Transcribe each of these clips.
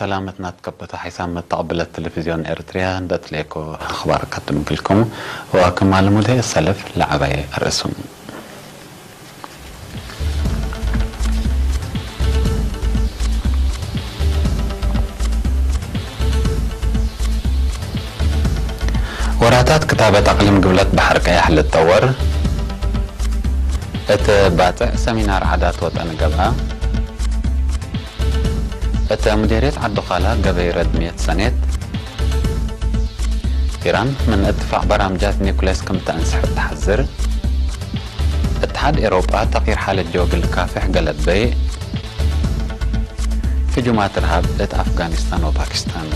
سلامتنا تكبت حسام تقبل التلفزيون إريتريا ندت ليكو أخبار قدم لكم وكما المده السلف لعباية الرسم ወራታት ክታበት ኣቕሊም ግብለት ባሕሪ ቀያሕ ልተወር እቲ ባፅዕ ሰሚናር ዓዳት ወጠን ገብኣ እቲ ሙዴሬት ዓዲ ኻላ ገበይ ረድሜት ሰኔት ኢራን ምን እትፋቅ በራምጃት ኒኩሌስ ከም ተንስሕብ ትሓዝር اتحاد إوروبا تغيير حالة جوجل كافح قلت بي هجومات إرهاب ات أفغانستان وباكستان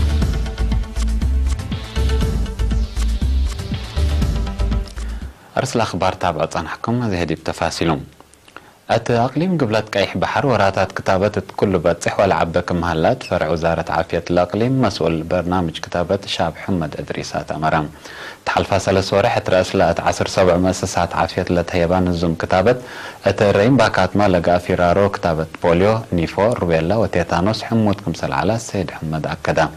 أرسل أخبار تابعة صنحكم هذه هدي بتفاصيلهم أت أقليم قبلت قيح بحر وراتات كتابة كل بتصح والعبك مهلات فرع وزارة عافية الأقليم مسؤول برنامج كتابة شاب حمد إدريسات أمرام تحلفا سلس ورحت رأس لأت عصر سبع مؤسسات عافية لتهيبان الزوم كتابة. أت الرئيم باكات ما لقى فيرارو كتابة بوليو نيفو روبيلا وتيتانوس حمود كمسل على السيد حمد أكدا.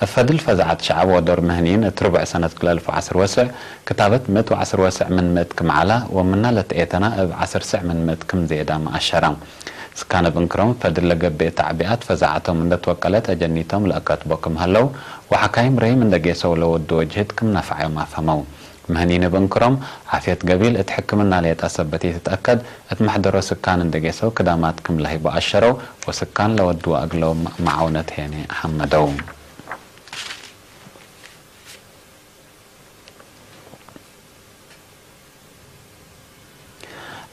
فدل فزعت شعب ودور مهنين تربع سنة كل ألف وعسر وسع كتابة مت وعسر وسع من مت كم على ومنا لتأتنا بعسر سع من مت كم زيادة مع الشرام سكان بنكرم فدل لقب تعبئات فزعتهم من توكلت أجنيتهم لأكاتبكم هلو وحكايم ري من دقيسو لو وجهتكم نفع ما فهموا مهنين بنكرم عافية قبيل اتحكمنا ليت أثبتي تتأكد اتمحضروا سكان اندقيسو كداماتكم لهي بأشروا وسكان لودوا أقلوا معونة هيني حمدوا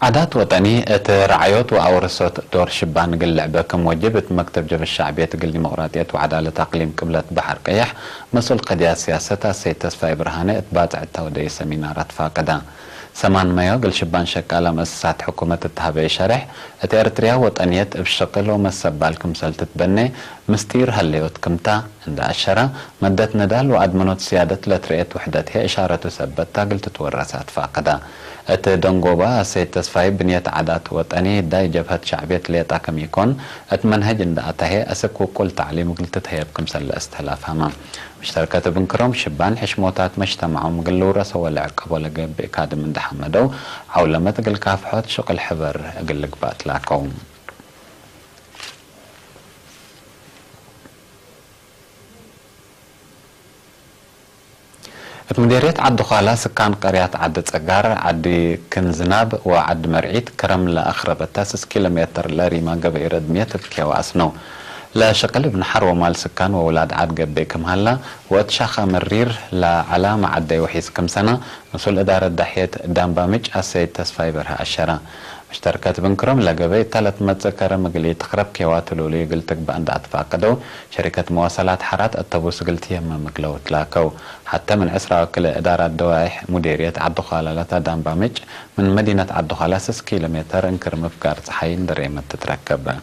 عادات وطني ات رعيوت وأورثت دور شبان قل بكم وجبت مكتب جبل الشعبية تقل ديمقراطية وعدالة تقليم قبلة بحر قيح مسؤول قضية سياسة سيد تسفاي برهانة إتباع التودي سمينارات فاقدة. سمان مايو قل شبان شكالا مسات حكومة التهابي شرح أتي أرتريا وطانيات ابشقل ومسابال كمسال تتبني مستير هالليوت كمتا عند عشرة. مدت ندال وادمنوت سيادة لتريت وحدات هي إشارة سبتا قل تتورسات فاقدا أتي دونغوبا سيد تسفاي بنية عادات وطاني داي جبهة شعبية ليتا كم يكون. أتمنهج عند أتهي أسكو كل تعليم قل تتهيب كمسال استهلافها ሰለ እስተላፍሃማ مشتركة بنكرم شبان حشموتات مجتمعهم قلو رسا ولا عقب ولا قبئ كادم اندحمدو عولمة تقل كافحوت شقل حبر اقلق بات لاكوم እቲ ሙዴሬት ዓዲ ኋላ ስካን ቀርያት ዓዲ ፀጋር ዓዲ ክንዝናብ ወዓዲ መርዒት ክረም ለኣኽረበታ 6 ኪሎ ሜትር ለሪማ ገበይ ረድሜት ትኬዋስ ነው لشقل ابن حر ومال سكان وولاد عاد قبي كم هلا. واتشاخ مرير لعلى عدي وحيس كم سنة. مسؤول إدارة دحية دام بامج أسيد تسفاي برها الشرا مشتركات بنكرم لقبي ثلاث متذكرة مقلي تقرب كيوات لولي قلتك بأند أتفاقدو. شركة مواصلات حرات التبوس قلت يما مقلو تلاكو. حتى من أسرع كل إدارة دوائح مديرية عدو خالة دام بامج. من مدينة عدو خالة 6 كيلومتر إنكر مفكار صحيين دريمة تتركب.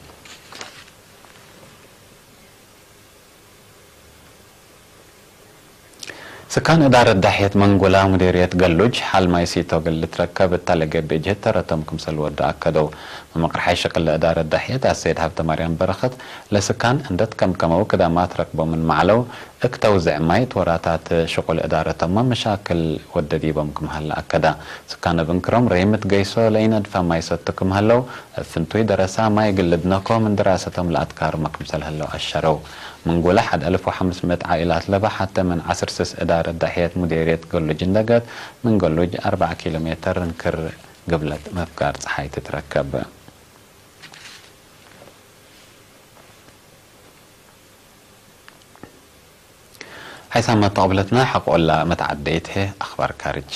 سكان إدارة دحية منغولا مديرية قلوج حال ما يسيتو قل تركب التلقى بيجه ترتم كمسل ود أكدو ممقر حي شقل إدارة دحية السيد هبت مريم برخت. لسكان اندت كم كمو كدا ما تركبو من معلو. اكتوزع مايت وراتات شغل إدارة تمام مشاكل وددي بمكم هلا أكدا سكان بنكرم ريمت قيسو لين أدفع ما يسوتكم هلو فنتوي درسا ما يقلدناكو من دراستهم لأتكار مكمسل هلو أشرو منقول أحد 1500 عائلات لبا حتى من عصر سس إدارة دحية مديرية قلوج اندقت من قلوج 4 كيلومتر نكر قبل مفكار صحي تتركب حيثما طابلتنا حق ولا متعديته أخبار كارج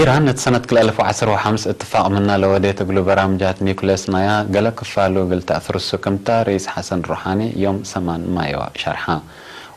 ኢራን ነቲ ሰነት 2015 اتفاق منا لودي تقلو برامجات نيكولاس نايا قال كفالو قلت أفرسو كمتا رئيس حسن روحاني يوم سمان مايو شرحا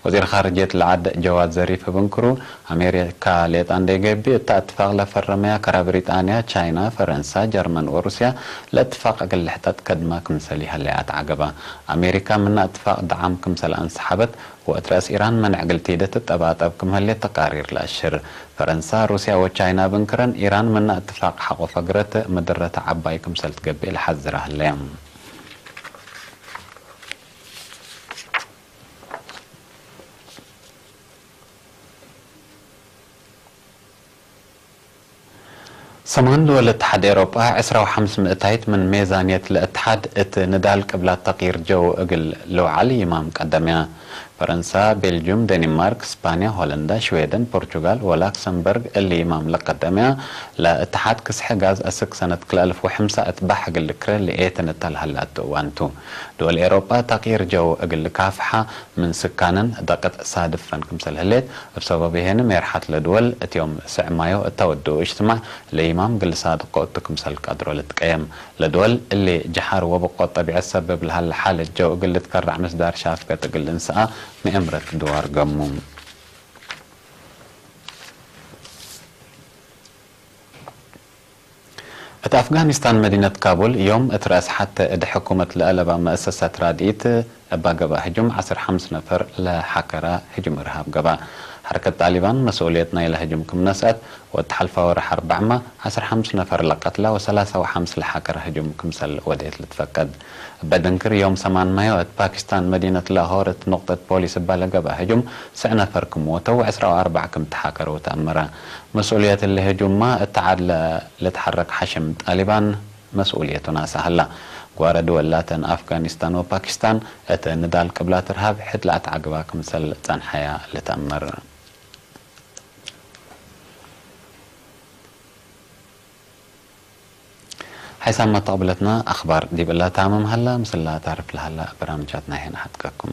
وزير خارجية العد جواد زريف بنكرو أمريكا ليت ديجيبي اتفاق لفرميا كرا بريطانيا تشاينا فرنسا جرمن وروسيا لاتفاق أقل لحتات كدما كمسليها اللي أتعقبا أمريكا من أتفاق دعم كمسل أنسحبت وقت رأس إيران من عقلتي تتبعت أبكم هاللي تقارير لأشر. فرنسا روسيا وتشاينا بنكرن إيران من أتفاق حق فقرة مدرة عباي كمسل تقبل حزرها اليوم سمان دول الاتحاد أوروبا عسرة وحمس مئتايت من ميزانية الاتحاد ات ندال قبل تغيير جو أقل لو علي إمام قدميا. فرنسا بلجيوم دنمارك إسبانيا هولندا شويدن بورتغال ولاكسمبرغ اللي امام لقدمها لاتحاد كسح غاز أسك سنة كل ألف وحمسة أتباح أقل كرة اللي ايتن التلهلات وانتو دول أوروبا تغيير جو أقل كافحة من سكانا دقت صادف فنكم سلهليت بسبب هنا يرحت لدول اتيوم سعمايو التودو اجتماع لإمام قل صادق قوتكم سلك أدرو لتقيم. لدول اللي جحار وبقوا طبيعة السبب لها الحالة جو قل تكرع مسدار شافكة تقل انساء. mi emrat dwar gammum أت أفغانستان مدينة كابول يوم اترأس حتى إد حكومة الألبا مؤسسة راديت أبا قبا هجم عصر حمس نفر لحكرة هجوم إرهاب قبا. طالبان مسؤولية نايلة هجوم كم نسأت وتحلفة ورح أربع ما عشر حمس نفر لقتلة وثلاثة وحمس لحاكر هجوم كم سل وديت لتفقد بدنكر يوم سمان مايو باكستان مدينة لاهور نقطة بوليس بالغة هجوم سع نفر كم موتوا وعشرة وأربعة كم تحاكر وتأمرا مسؤولية اللي هجوم ما اتعاد لتحرك حشم طالبان مسؤوليتنا سهلة ጓረ ድወላተን ኣፍጋኒስታን ወፓኪስታን እቲ ንዳል ቅብላት ርሃብ ሕድላት ዓግባ ክምሰል ፀንሐያ ልተምር حيث ما تقبلتنا أخبار دي بالله تامم هلا مثل لا تعرف لهلا برامجاتنا هنا حتككم